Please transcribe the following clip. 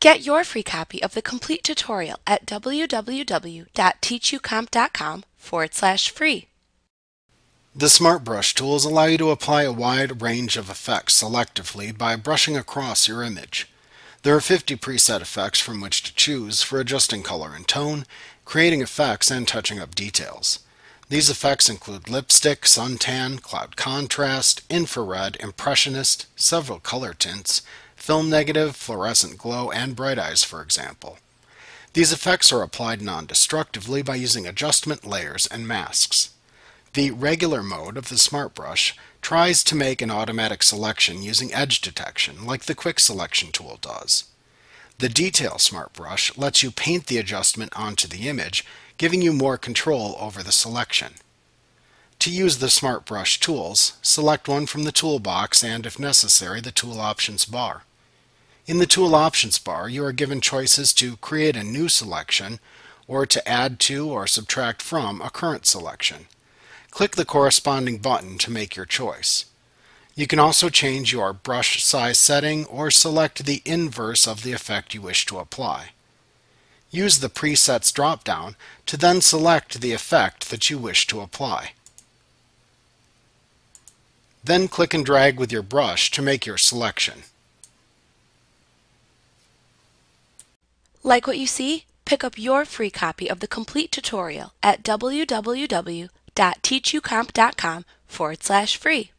Get your free copy of the complete tutorial at www.teachucomp.com forward slash free. The Smart Brush tools allow you to apply a wide range of effects selectively by brushing across your image. There are 50 preset effects from which to choose for adjusting color and tone, creating effects, and touching up details. These effects include lipstick, suntan, cloud contrast, infrared, impressionist, several color tints, film negative, fluorescent glow, and bright eyes, for example. These effects are applied non-destructively by using adjustment layers and masks. The regular mode of the Smart Brush tries to make an automatic selection using edge detection, like the Quick Selection tool does. The Detail Smart Brush lets you paint the adjustment onto the image giving you more control over the selection. To use the Smart Brush tools, select one from the toolbox and, if necessary, the Tool Options bar. In the Tool Options bar, you are given choices to create a new selection or to add to or subtract from a current selection. Click the corresponding button to make your choice. You can also change your brush size setting or select the inverse of the effect you wish to apply. Use the Presets drop-down to then select the effect that you wish to apply. Then click and drag with your brush to make your selection. Like what you see? Pick up your free copy of the complete tutorial at www.teachucomp.com forward slash free.